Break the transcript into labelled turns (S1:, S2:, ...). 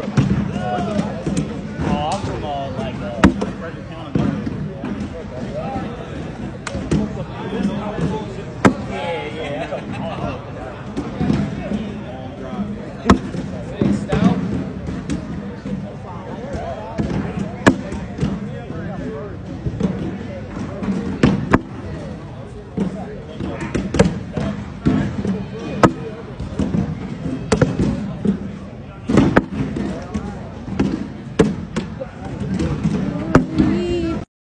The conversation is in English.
S1: from.